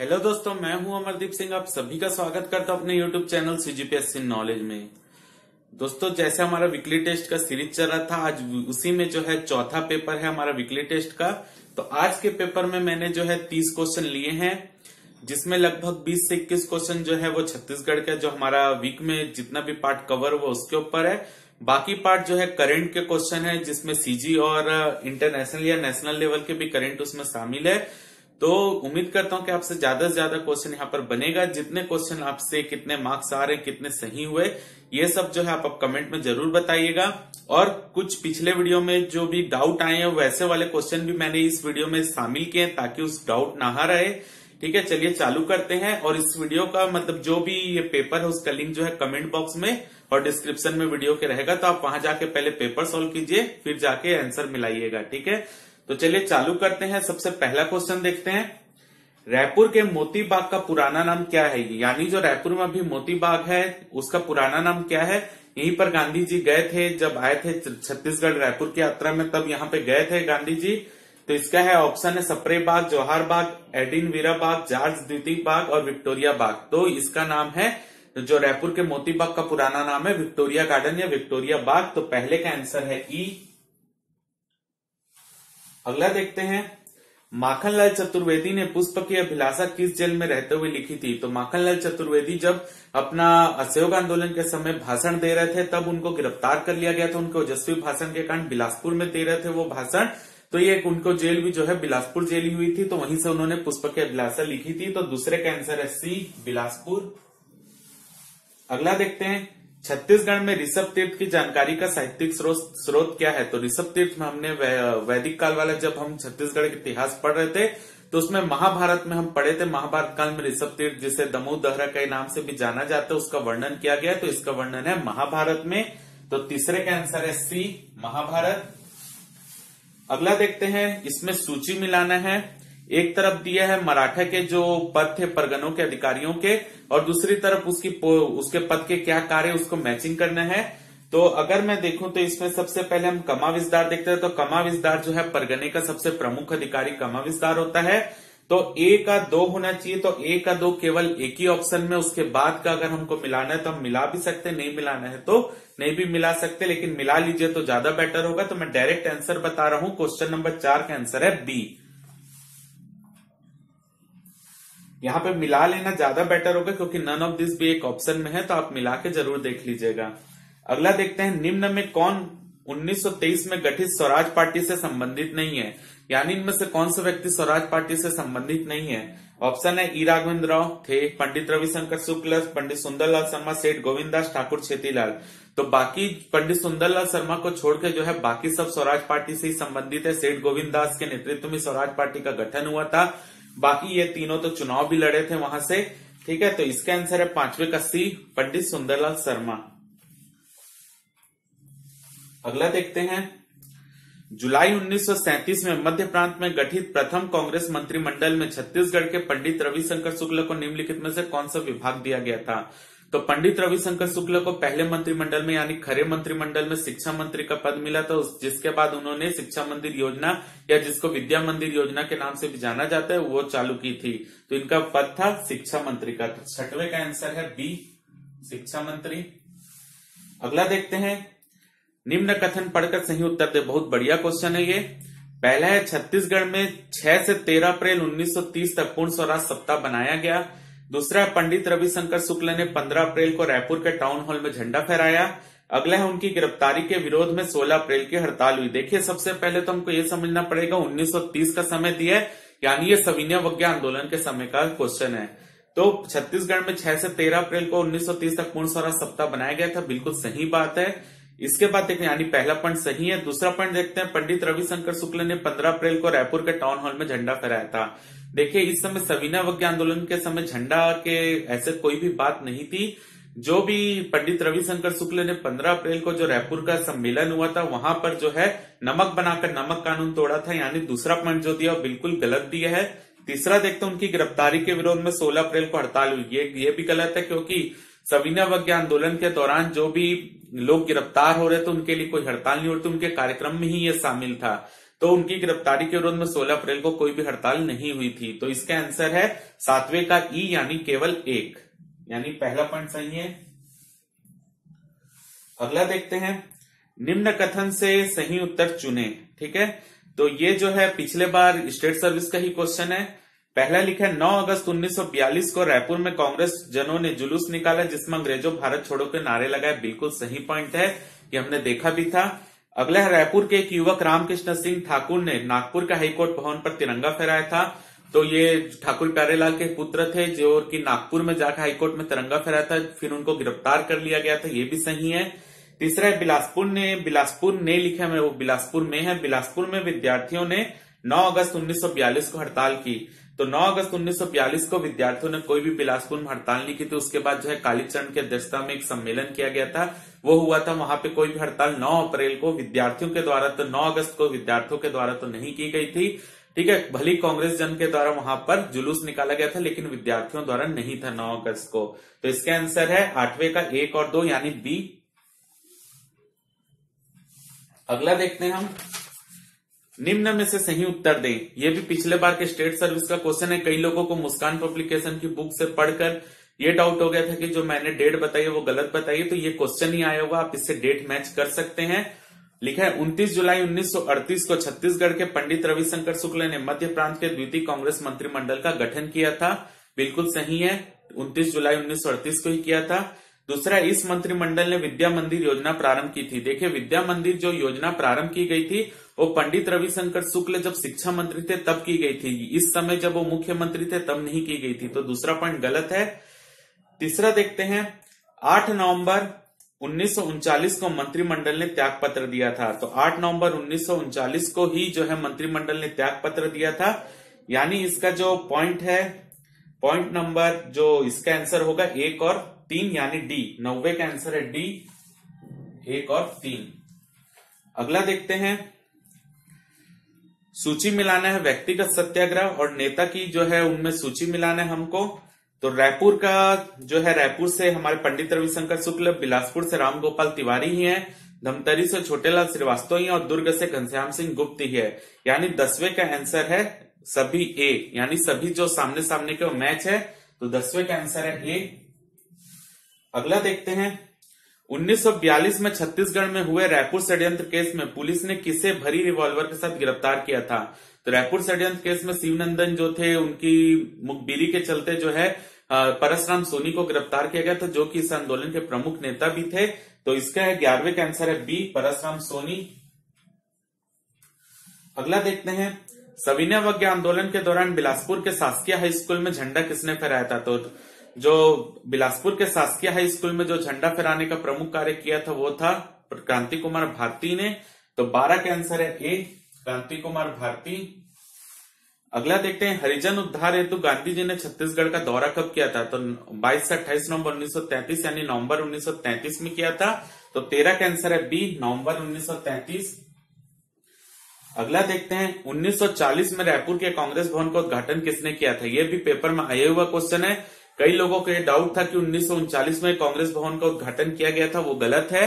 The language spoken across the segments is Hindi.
हेलो दोस्तों, मैं हूँ अमरदीप सिंह। आप सभी का स्वागत करता हूँ अपने यूट्यूब चैनल सीजीपीएससी नॉलेज में। दोस्तों, जैसे हमारा वीकली टेस्ट का सीरीज़ चल रहा था, आज उसी में जो है चौथा पेपर है हमारा वीकली टेस्ट का। तो आज के पेपर में मैंने जो है तीस क्वेश्चन लिए हैं, जिसमें लगभग 20 से 21 क्वेश्चन जो है वो छत्तीसगढ़ का, जो हमारा वीक में जितना भी पार्ट कवर हुआ उसके ऊपर है। बाकी पार्ट जो है करंट के क्वेश्चन है, जिसमें सीजी और इंटरनेशनल या नेशनल लेवल के भी करंट उसमें शामिल है। तो उम्मीद करता हूँ कि आपसे ज़्यादा से ज़्यादा क्वेश्चन यहाँ पर बनेगा। जितने क्वेश्चन आपसे कितने मार्क्स आ रहे कितने सही हुए ये सब जो है आप, आप कमेंट में ज़रूर बताइएगा। और कुछ पिछले वीडियो में जो भी डाउट आए हैं वैसे वाले क्वेश्चन भी मैंने इस वीडियो में शामिल किए ताकि उस डाउट ना रहे ठीक है चलिए चालू करते हैं। और इस वीडियो का मतलब जो भी ये पेपर है उसका लिंक जो है कमेंट बॉक्स में और डिस्क्रिप्शन में वीडियो के रहेगा। तो आप वहाँ जाके पहले पेपर सॉल्व कीजिए फिर जाके आंसर मिलाइएगा। ठीक है? तो चलिए चालू करते हैं। सबसे पहला क्वेश्चन देखते हैं। रायपुर के मोती बाग का पुराना नाम क्या है? यानी जो रायपुर में अभी मोती बाग है, उसका पुराना नाम क्या है? यहीं पर गांधी जी गए थे, जब आए थे छत्तीसगढ़ रायपुर की यात्रा में, तब यहाँ पे गए थे गांधी जी तो इसका है ऑप्शन है सप्रे बाग जवाहर बाग एडिन वीरा बाग जॉर्ज द्वितीय बाग और विक्टोरिया बाग तो इसका नाम है जो रायपुर के मोती बाग का पुराना नाम है, विक्टोरिया गार्डन या विक्टोरिया बाग तो पहले का आंसर है ई अगला देखते हैं। माखनलाल चतुर्वेदी ने पुष्प की अभिलाषा किस जेल में रहते हुए लिखी थी? तो माखनलाल चतुर्वेदी जब अपना असहयोग आंदोलन के समय भाषण दे रहे थे, तब उनको गिरफ़्तार कर लिया गया था। उनके ओजस्वी भाषण के कारण बिलासपुर में दे रहे थे वो भाषण। तो ये उनको जेल भी जो है, बिलासपुर जेल ही हुई थी तो वहीं से उन्होंने पुष्प की अभिलाषा लिखी थी। तो दूसरे का आंसर है सी, बिलासपुर। अगला देखते हैं। छत्तीसगढ़ में ऋषभ तीर्थ की जानकारी का साहित्यिक स्रोत स्रोत क्या है? तो ऋषभ तीर्थ में हमने वैदिक काल वाला जब हम छत्तीसगढ़ के इतिहास पढ़ रहे थे तो उसमें महाभारत में हम पढ़े थे, महाभारत काल में ऋषभ तीर्थ, जिसे दमू दहरा के नाम से भी जाना जाता है, उसका वर्णन किया गया तो इसका वर्णन है महाभारत में। तो तीसरे का आंसर है सी, महाभारत। अगला देखते हैं, इसमें सूची मिलाना है। एक तरफ़ दिया है मराठा के जो पद थे परगनों के अधिकारियों के, और दूसरी तरफ़ उसकी उसके पद के क्या कार्य, उसको मैचिंग करना है। तो अगर मैं देखूँ तो इसमें सबसे पहले हम कमा विस्तार देखते हैं। तो कमा विस्तार जो है परगने का सबसे प्रमुख अधिकारी कमा विस्तार होता है। तो ए का दो होना चाहिए तो ए का दो केवल एक ही ऑप्शन में, उसके बाद का अगर हमको मिलाना है तो हम मिला भी सकते नहीं मिलाना है तो नहीं भी मिला सकते, लेकिन मिला लीजिए तो ज़्यादा बेटर होगा। तो मैं डायरेक्ट आंसर बता रहा हूँ क्वेश्चन नंबर चार का आंसर है बी यहाँ पे मिला लेना ज़्यादा बेटर होगा, क्योंकि नन ऑफ़ दिस भी एक ऑप्शन में है तो आप मिला के ज़रूर देख लीजिएगा। अगला देखते हैं, निम्न में कौन 1923 में गठित स्वराज पार्टी से संबंधित नहीं है? यानी इनमें से कौन सा व्यक्ति स्वराज पार्टी से संबंधित नहीं है? ऑप्शन है, ई. राघवेंद्र राव थे, पंडित रविशंकर शुक्ल, पंडित सुंदरलाल शर्मा, सेठ गोविंदास ठाकुर छेतीलाल। तो बाकी पंडित सुंदरलाल शर्मा को छोड़ के जो है, बाकी सब स्वराज पार्टी से ही संबंधित है। सेठ गोविंदास के नेतृत्व में स्वराज पार्टी का गठन हुआ था। बाकी ये तीनों तो चुनाव भी लड़े थे वहाँ से, ठीक है? तो इसका आंसर है पांचवे का सी पंडित सुंदरलाल शर्मा। अगला देखते हैं। जुलाई 1937 में मध्य प्रांत में गठित प्रथम कांग्रेस मंत्रिमंडल में छत्तीसगढ़ के पंडित रविशंकर शुक्ल को निम्नलिखित में से कौन सा विभाग दिया गया था? तो पंडित रविशंकर शुक्ल को पहले मंत्रिमंडल में, यानी खरे मंत्रिमंडल में शिक्षा मंत्री का पद मिला था जिसके बाद उन्होंने शिक्षा मंदिर योजना या जिसको विद्या मंदिर योजना के नाम से भी जाना जाता है, वो चालू की थी। तो इनका पद था शिक्षा मंत्री का। तो छठवे का आंसर है बी, शिक्षा मंत्री। अगला देखते हैं। निम्न कथन पढ़कर सही उत्तर दे। बहुत बढ़िया क्वेश्चन है ये। पहला है, छत्तीसगढ़ में 6 से 13 अप्रैल 1930 तक पूर्ण स्वराज सप्ताह बनाया गया। दूसरा, पंडित रविशंकर शुक्ल ने 15 अप्रैल को रायपुर के टाउन हॉल में झंडा फहराया। अगला है, उनकी गिरफ्तारी के विरोध में 16 अप्रैल की हड़ताल हुई। देखिए, सबसे पहले तो हमको ये समझना पड़ेगा 1930 का समय दिया है। यानी ये सविनय वज्ञा आंदोलन के समय का क्वेश्चन है। तो छत्तीसगढ़ में 6 से 13 अप्रैल को 1930 तक पूर्ण स्वराज सप्ताह बनाया गया था। बिल्कुल सही बात है। इसके बाद देखते यानी पहला पॉइंट सही है, दूसरा पॉइंट देखते हैं, पंडित रविशंकर शुक्ल ने 15 अप्रैल को रायपुर के टाउन हॉल में झंडा फहराया था। देखिए, इस समय सविना वज्ञा आंदोलन के समय झंडा के ऐसे कोई भी बात नहीं थी। जो भी पंडित रविशंकर शुक्ल ने 15 अप्रैल को जो रायपुर का सम्मेलन हुआ था, वहाँ पर जो है नमक बनाकर नमक कानून तोड़ा था, यानी दूसरा पॉइंट जो दिया बिल्कुल गलत दिया है। तीसरा देखते हैं, उनकी गिरफ्तारी के विरोध में 16 अप्रैल को हड़ताल हुई। ये ये भी गलत है, क्योंकि सविना वज्ञा आंदोलन के दौरान जो भी लोग गिरफ़्तार हो रहे थे, उनके लिए कोई हड़ताल नहीं हो होती उनके कार्यक्रम में ही ये शामिल था। तो उनकी गिरफ्तारी के विरोध में 16 अप्रैल को कोई भी हड़ताल नहीं हुई थी। तो इसका आंसर है सातवें का ई, यानी केवल एक। यानी पहला पॉइंट सही है। अगला देखते हैं। निम्न कथन से सही उत्तर चुने, ठीक है? तो ये जो है, पिछले बार स्टेट सर्विस का ही क्वेश्चन है। पहला लिखा है 9 अगस्त 1942 को रायपुर में कांग्रेस जनों ने जुलूस निकाला, जिसमें अंग्रेज़ों भारत छोड़ो के नारे लगाए। बिल्कुल सही पॉइंट है, ये हमने देखा भी था। अगला है, रायपुर के एक युवक रामकृष्ण सिंह ठाकुर ने नागपुर का हाईकोर्ट भवन पर तिरंगा फहराया था। तो ये ठाकुर प्यारेलाल के पुत्र थे, जो कि नागपुर में जाकर हाईकोर्ट में तिरंगा फहराया था, फिर उनको गिरफ़्तार कर लिया गया था, ये भी सही है। तीसरा है, बिलासपुर ने बिलासपुर ने लिखा है वो बिलासपुर में है, बिलासपुर में विद्यार्थियों ने 9 अगस्त 1942 को हड़ताल की। तो 9 अगस्त 1942 को विद्यार्थियों ने कोई भी बिलासपुर में हड़ताल नहीं की थी। उसके बाद जो है कालीचरण की अध्यक्षता में एक सम्मेलन किया गया था। वो हुआ था, वहाँ पे कोई भी हड़ताल 9 अप्रैल को विद्यार्थियों के द्वारा तो 9 अगस्त को विद्यार्थियों के द्वारा तो नहीं की गई थी। ठीक है, भली कांग्रेस जन के द्वारा वहाँ पर जुलूस निकाला गया था, लेकिन विद्यार्थियों द्वारा नहीं था नौ अगस्त को। तो इसका आंसर है आठवें का एक और दो, यानी बी। अगला देखते हैं हम। निम्न में से सही उत्तर दें। ये भी पिछले बार के स्टेट सर्विस का क्वेश्चन है। कई लोगों को मुस्कान पब्लिकेशन की बुक से पढ़कर ये डाउट हो गया था कि जो मैंने डेट बताई है, वो गलत बताई तो ये क्वेश्चन ही आया होगा। आप इससे डेट मैच कर सकते हैं। लिखा है 29 जुलाई 1938 को छत्तीसगढ़ के पंडित रविशंकर शुक्ल ने मध्य प्रांत के द्वितीय कांग्रेस मंत्रिमंडल का गठन किया था। बिल्कुल सही है 29 जुलाई 1938 को ही किया था। दूसरा, इस मंत्रिमंडल ने विद्या मंदिर योजना प्रारंभ की थी। देखिए, विद्या मंदिर जो योजना प्रारंभ की गई थी वो पंडित रविशंकर शुक्ल जब शिक्षा मंत्री थे, तब की गई थी। इस समय जब वो मुख्यमंत्री थे, तब नहीं की गई थी। तो दूसरा पॉइंट गलत है। तीसरा देखते हैं 8 नवंबर उन्नीस को मंत्रिमंडल ने त्याग पत्र दिया था। तो 8 नवंबर उन्नीस को ही जो है मंत्रिमंडल ने त्याग पत्र दिया था। यानी इसका जो पॉइंट है, पॉइंट नंबर जो इसका आंसर होगा, एक और तीन, यानी डी। नब्बे का आंसर है डी, एक और तीन। अगला देखते हैं सूची मिलाना है व्यक्तिगत सत्याग्रह और नेता की जो है उनमें सूची मिलाना है हमको। तो रायपुर का जो है, रायपुर से हमारे पंडित रविशंकर शुक्ल, बिलासपुर से राम गोपाल तिवारी ही है, धमतरी से छोटेलाल श्रीवास्तव ही और दुर्ग से घनश्याम सिंह गुप्त ही है। यानी दसवें का आंसर है सभी ए, यानी सभी जो सामने सामने के मैच है तो दसवें का आंसर है ए। अगला देखते हैं। 1942 में छत्तीसगढ़ में हुए रायपुर षड्यंत्र केस में पुलिस ने किसे भरी रिवॉल्वर के साथ गिरफ़्तार किया था? तो रायपुर षड्यंत्र केस में शिवनंदन जो थे, उनकी मुखबिरी के चलते जो है परसराम सोनी को गिरफ़्तार किया गया था, जो कि इस आंदोलन के प्रमुख नेता भी थे। तो इसका है ग्यारहवें का आंसर है बी परसराम सोनी। अगला देखते हैं। सविनय वज्ञ आंदोलन के दौरान बिलासपुर के शासकीय हाई स्कूल में झंडा किसने फहराया था? तो जो बिलासपुर के शासकीय हाई स्कूल में जो झंडा फहराने का प्रमुख कार्य किया था, वो था क्रांति कुमार भारती ने। तो बारह के आंसर है ए, क्रांति कुमार भारती। अगला देखते हैं, हरिजन उद्धार हेतु गांधी जी ने छत्तीसगढ़ का दौरा कब किया था? तो 22 से 28 नवंबर 1933 यानी नवंबर 1933 में किया था। तो तेरह का आंसर है बी, नवंबर 1933 अगला देखते हैं 1940 में रायपुर के कांग्रेस भवन का उद्घाटन किसने किया था? यह भी पेपर में आया हुआ क्वेश्चन है। कई लोगों को यह डाउट था कि उन्नीस में कांग्रेस भवन का उद्घाटन किया गया था, वो गलत है।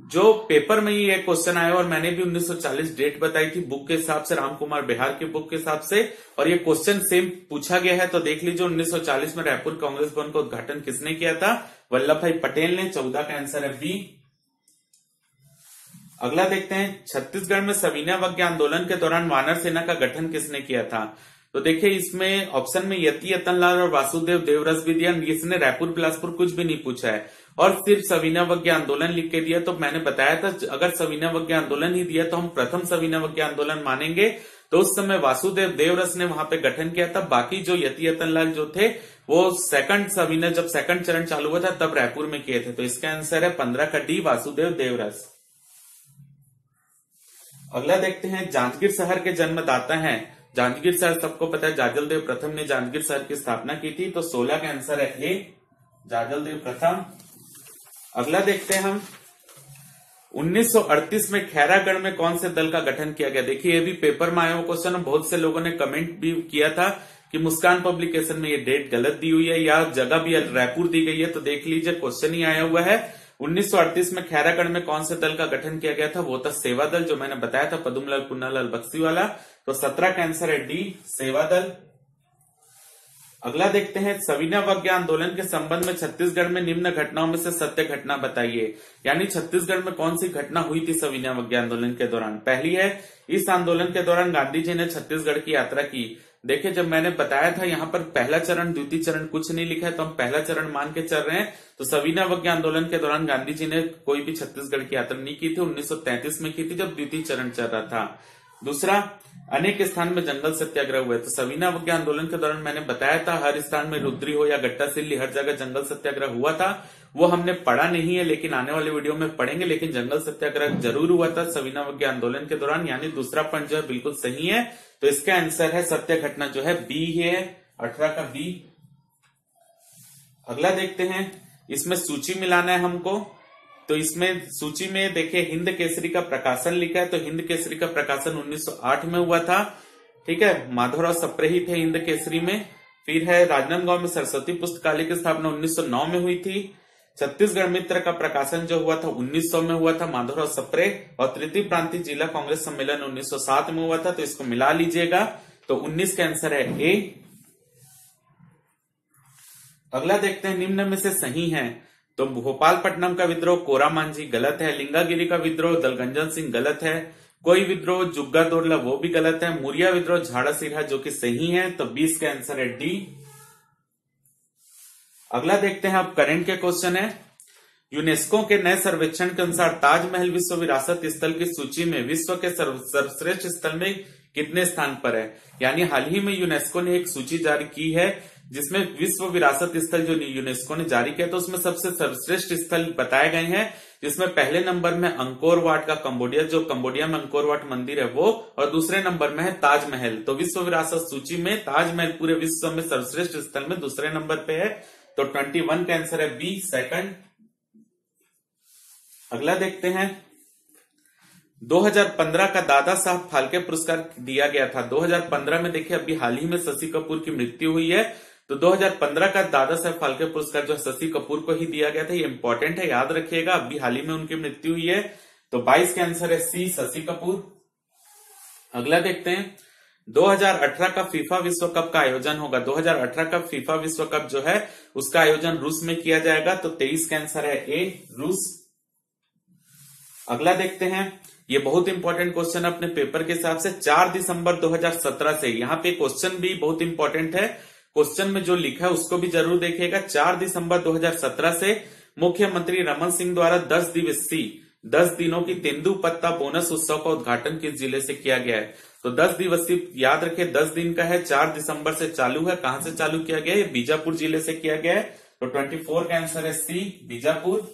जो पेपर में ही ये क्वेश्चन आया और मैंने भी 1940 डेट बताई थी बुक के हिसाब से राम कुमार बिहार के बुक के हिसाब से, और ये क्वेश्चन सेम पूछा गया है तो देख लीजिए 1940 में रायपुर कांग्रेस भवन का उद्घाटन किसने किया था? वल्लभ भाई पटेल ने, चौदह का आंसर है बी अगला देखते हैं, छत्तीसगढ़ में सविना वज्ञ आंदोलन के दौरान वानर सेना का गठन किसने किया था? तो देखिए, इसमें ऑप्शन में यति यतनलाल और वासुदेव देवरस भी दिया। इसने रायपुर, बिलासपुर कुछ भी नहीं पूछा है। और सिर्फ़ सविना वज्ञ आंदोलन लिख के दिया तो मैंने बताया था, अगर सविना वज्ञ आंदोलन ही दिया तो हम प्रथम सविना वज्ञ आंदोलन मानेंगे। तो उस समय वासुदेव देवरस ने वहाँ पे गठन किया था। बाकी जो यति यतनलाल जो थे, वो सेकंड सविना जब सेकंड चरण चालू हुआ था, तब रायपुर में किए थे। तो इसका आंसर है पंद्रह का डी वासुदेव देवरस अगला देखते हैं, जांजगीर शहर के जन्मदाता हैं। जांजगीर शहर सबको पता है जाजल देव प्रथम ने जांजगीर शहर की स्थापना की थी तो 16 का आंसर है ए जाजल देव प्रथम। अगला देखते हैं हम। 1938 में खैरागढ़ में कौन से दल का गठन किया गया? देखिए, ये भी पेपर में आया हुआ क्वेश्चन बहुत से लोगों ने कमेंट भी किया था कि मुस्कान पब्लिकेशन में ये डेट गलत दी हुई है या जगह भी रायपुर दी गई है तो देख लीजिए क्वेश्चन ही आया हुआ है। 1938 में खैरागढ़ में कौन से दल का गठन किया गया था? वो था सेवा दल, जो मैंने बताया था, पदुमलाल, पुन्नालाल बक्सी वाला तो सत्रह का आंसर है डी सेवा दल। अगला देखते हैं सविना वज्ञा आंदोलन के संबंध में छत्तीसगढ़ में निम्न घटनाओं में से सत्य घटना बताइए। यानी छत्तीसगढ़ में कौन सी घटना हुई थी सविना वज्ञा आंदोलन के दौरान? पहली है, इस आंदोलन के दौरान गांधी जी ने छत्तीसगढ़ की यात्रा की। देखिए, जब मैंने बताया था यहाँ पर पहला चरण, द्वितीय चरण कुछ नहीं लिखा है तो हम पहला चरण मान के चल रहे हैं। तो सविना वज्ञा आंदोलन के दौरान गांधी जी ने कोई भी छत्तीसगढ़ की यात्रा नहीं की थी 1933 में की थी, जब द्वितीय चरण चल रहा था। दूसरा, अनेक स्थान में जंगल सत्याग्रह हुए। तो सविना वज्ञा आंदोलन के दौरान मैंने बताया था, हर स्थान में रुद्री हो या गट्टा सिल्ली, हर जगह जंगल सत्याग्रह हुआ था। वो हमने पढ़ा नहीं है, लेकिन आने वाले वीडियो में पढ़ेंगे, लेकिन जंगल सत्याग्रह ज़रूर हुआ था सविना वज्ञा आंदोलन के दौरान। यानी दूसरा पॉइंट जो है बिल्कुल सही है। तो इसका आंसर है सत्य घटना जो है बी है, अठारह का बी। अगला देखते हैं, इसमें सूची मिलाना है हमको। तो इसमें सूची में देखिए, हिंद केसरी का प्रकाशन लिखा है तो हिंद केसरी का प्रकाशन 1908 में हुआ था। ठीक है माधवराव सप्रे ही थे हिंद केसरी में। फिर है राजनांदगांव में सरस्वती पुस्तकालय की स्थापना 1909 में हुई थी। छत्तीसगढ़ मित्र का प्रकाशन जो हुआ था 1900 में हुआ था माधवराव सप्रे। और तृतीय प्रांतीय जिला कांग्रेस सम्मेलन 1907 में हुआ था तो इसको मिला लीजिएगा। तो 19 का आंसर है ए। अगला देखते हैं, निम्न में से सही है। तो भोपालपट्टनम का विद्रोह कोरा मांझी गलत है, लिंगागिरी का विद्रोह, दलगंजन सिंह गलत है, कोई विद्रोह, जुग्गा दोरला वो भी गलत है, मुरिया विद्रोह, झाड़ा सिरहा जो कि सही है तो 20 का आंसर है डी। अगला देखते हैं, अब करंट के क्वेश्चन है। यूनेस्को के नए सर्वेक्षण के अनुसार ताजमहल विश्व विरासत स्थल की सूची में विश्व के सर्वश्रेष्ठ स्थल में कितने स्थान पर है? यानी हाल ही में यूनेस्को ने एक सूची जारी की है जिसमें विश्व विरासत स्थल जो यूनेस्को ने जारी किया तो उसमें सबसे सर्वश्रेष्ठ स्थल बताए गए हैं, जिसमें पहले नंबर में अंकोर वाट का कंबोडिया, जो कंबोडिया में अंकोर वाट मंदिर है वो, और दूसरे नंबर में है ताजमहल। तो विश्व विरासत सूची में ताजमहल पूरे विश्व में सर्वश्रेष्ठ स्थल में दूसरे नंबर पे है। तो ट्वेंटी वन का आंसर है बी, सेकंड। अगला देखते हैं। 2015 का दादा साहब फाल्के पुरस्कार दिया गया था। 2015 में देखिए, अभी हाल ही में शशि कपूर की मृत्यु हुई है। तो 2015 का दादा साहब फाल्के पुरस्कार जो शशि कपूर को ही दिया गया था, ये इंपॉर्टेंट है, याद रखिएगा। अभी हाल ही में उनकी मृत्यु हुई है तो 22 का आंसर है सी, शशि कपूर। अगला देखते हैं। 2018 का फीफा विश्व कप का आयोजन होगा। 2018 का फीफा विश्व कप जो है, उसका आयोजन रूस में किया जाएगा तो 23 का आंसर है ए, रूस। अगला देखते हैं। ये बहुत इंपॉर्टेंट क्वेश्चन अपने पेपर के हिसाब से। 4 दिसंबर 2017 से। यहाँ पे क्वेश्चन भी बहुत इंपॉर्टेंट है। क्वेश्चन में जो लिखा है, उसको भी ज़रूर देखिएगा। 4 दिसंबर 2017 से मुख्यमंत्री रमन सिंह द्वारा 10 दिवसीय 10 दिनों की तेंदु पत्ता बोनस उत्सव का उद्घाटन किस ज़िले से किया गया है? तो 10 दिवसीय याद रखे 10 दिन का है 4 दिसंबर से चालू है। कहाँ से चालू किया गया है? बीजापुर ज़िले से किया गया है। तो 24 का आंसर है सी, बीजापुर।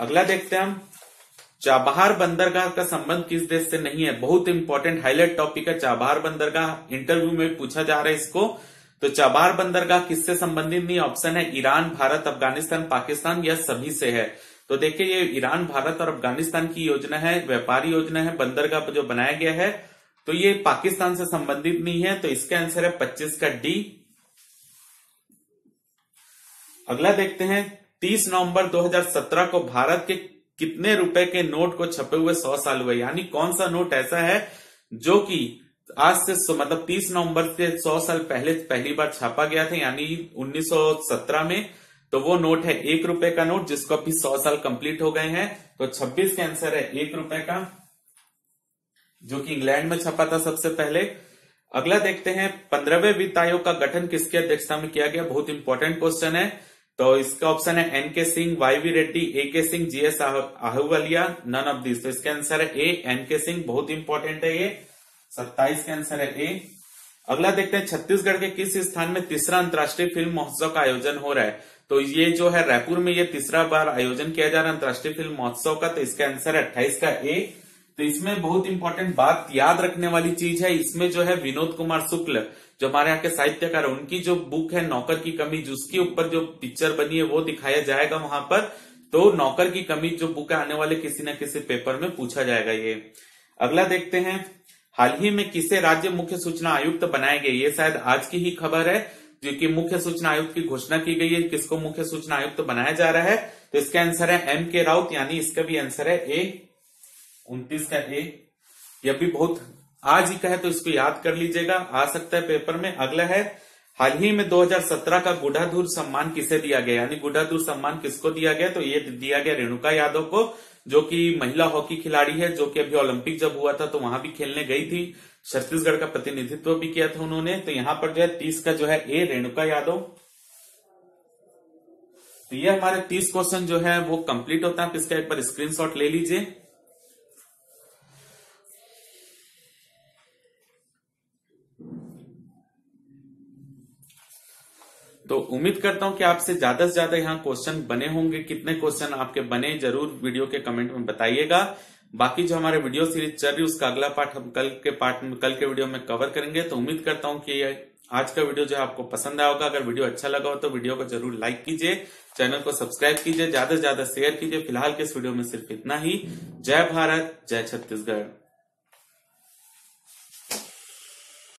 अगला देखते हैं हम। चाबहार बंदरगाह का संबंध किस देश से नहीं है? बहुत इंपॉर्टेंट हाईलाइट टॉपिक है चाबहार बंदरगाह। इंटरव्यू में पूछा जा रहा है इसको। तो चाबहार बंदरगाह किससे संबंधित? नहीं ऑप्शन है ईरान, भारत, अफ़गानिस्तान, पाकिस्तान या सभी से है। तो देखिए, ये ईरान, भारत और अफ़गानिस्तान की योजना है, व्यापारी योजना है, बंदरगाह जो बनाया गया है तो ये पाकिस्तान से संबंधित नहीं है तो इसका आंसर है 25 का डी। अगला देखते हैं 30 नवंबर 2017 को भारत के कितने रुपए के नोट को छपे हुए सौ साल हुए? यानी कौन सा नोट ऐसा है जो कि आज से मतलब 30 नवंबर से 100 साल पहले पहली बार छापा गया था, यानी 1917 में। तो वो नोट है एक रुपए का नोट, जिसको अभी 100 साल कंप्लीट हो गए हैं। तो 26 का आंसर है एक रुपए का, जो कि इंग्लैंड में छपा था सबसे पहले। अगला देखते हैं, पंद्रहवें वित्त आयोग का गठन किसकी अध्यक्षता में किया गया? बहुत इंपॉर्टेंट क्वेश्चन है। तो इसका ऑप्शन है N K Singh Y V Reddy A K Singh G S Ahluwalia none of this तो इसका आंसर है ए एन के सिंह बहुत इंपॉर्टेंट है ये। सत्ताईस का आंसर है ए। अगला देखते हैं, छत्तीसगढ़ के किस स्थान में तीसरा अंतर्राष्ट्रीय फ़िल्म महोत्सव का आयोजन हो रहा है? तो ये जो है, रायपुर में ये तीसरा बार आयोजन किया जा रहा है अंतर्राष्ट्रीय फ़िल्म महोत्सव का तो इसका आंसर है अट्ठाईस का ए। तो इसमें बहुत इंपॉर्टेंट बात याद रखने वाली चीज़ है, इसमें जो है विनोद कुमार शुक्ल, जो हमारे यहाँ के साहित्यकार उनकी जो बुक है, नौकर की कमी, जिसके ऊपर जो पिक्चर बनी है, वो दिखाया जाएगा वहाँ पर। तो नौकर की कमी जो बुक है, आने वाले किसी न किसी पेपर में पूछा जाएगा ये। अगला देखते हैं हाल ही में किसे राज्य मुख्य सूचना आयुक्त बनाए गए, ये शायद आज की ही खबर है क्योंकि मुख्य सूचना आयुक्त की घोषणा की गई है, किसको मुख्य सूचना आयुक्त बनाया जा रहा है तो इसका आंसर है एम के राउत, यानी इसका भी आंसर है ए उन्तीस का ए। यह भी बहुत, आज ही का है तो इसको याद कर लीजिएगा, आ सकता है पेपर में, अगला है, हाल ही में 2017 का गुढ़ाधुर सम्मान किसे दिया गया, यानी गुढ़ाधुर सम्मान किसको दिया गया तो ये दिया गया रेणुका यादव को जो कि महिला हॉकी खिलाड़ी है, जो कि अभी ओलंपिक जब हुआ था तो वहाँ भी खेलने गई थी। छत्तीसगढ़ का प्रतिनिधित्व भी किया था उन्होंने। तो यहाँ पर जो है, तीस का जो है ए, रेणुका यादव। तो ये हमारे तीस क्वेश्चन जो है, वो कंप्लीट होता है। आप इसका एक बार स्क्रीनशॉट ले लीजिए। तो उम्मीद करता हूँ कि आपसे ज़्यादा से ज़्यादा यहाँ क्वेश्चन बने होंगे। कितने क्वेश्चन आपके बने, ज़रूर वीडियो के कमेंट में बताइएगा। बाकी जो हमारे वीडियो सीरीज़ चल रही उसका अगला पार्ट हम कल के पार्ट में, कल के वीडियो में कवर करेंगे। तो उम्मीद करता हूँ कि आज का वीडियो जो है आपको पसंद आया होगा। अगर वीडियो अच्छा लगा हो तो वीडियो को ज़रूर लाइक कीजिए। चैनल को सब्सक्राइब कीजिए। ज़्यादा से ज़्यादा शेयर कीजिए। फ़िलहाल के इस वीडियो में सिर्फ़ इतना ही। जय भारत, जय छत्तीसगढ़।